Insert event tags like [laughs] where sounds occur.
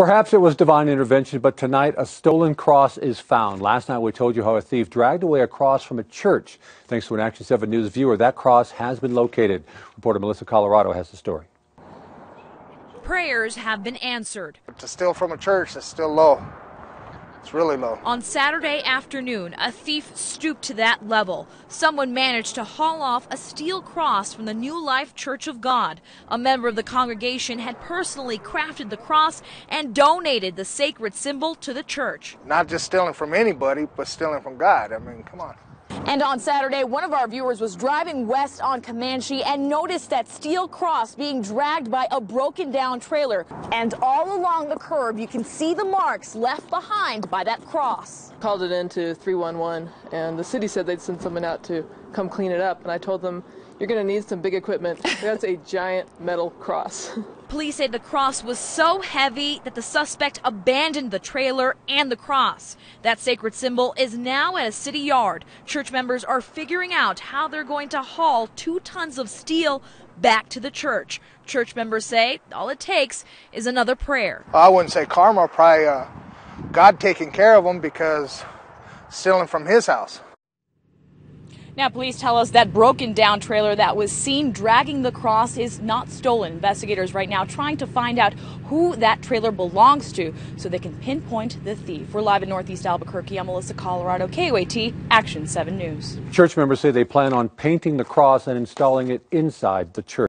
Perhaps it was divine intervention, but tonight a stolen cross is found. Last night we told you how a thief dragged away a cross from a church. Thanks to an Action 7 News viewer, that cross has been located. Reporter Melissa Colorado has the story. Prayers have been answered. To steal from a church is still low. It's really low. On Saturday afternoon, a thief stooped to that level. Someone managed to haul off a steel cross from the New Life Church of God. A member of the congregation had personally crafted the cross and donated the sacred symbol to the church. Not just stealing from anybody, but stealing from God. I mean, come on. And on Saturday, one of our viewers was driving west on Comanche and noticed that steel cross being dragged by a broken down trailer. And all along the curb, you can see the marks left behind by that cross. Called it into 311, and the city said they'd send someone out to come clean it up. And I told them, you're going to need some big equipment. That's a giant metal cross. [laughs] Police say the cross was so heavy that the suspect abandoned the trailer and the cross. That sacred symbol is now at a city yard. Church members are figuring out how they're going to haul two tons of steel back to the church. Church members say all it takes is another prayer. I wouldn't say karma, probably uh, God taking care of them because stealing from his house. Now, police tell us that broken down trailer that was seen dragging the cross is not stolen. Investigators right now trying to find out who that trailer belongs to so they can pinpoint the thief. We're live in Northeast Albuquerque. I'm Melissa Colorado, KOAT, Action 7 News. Church members say they plan on painting the cross and installing it inside the church.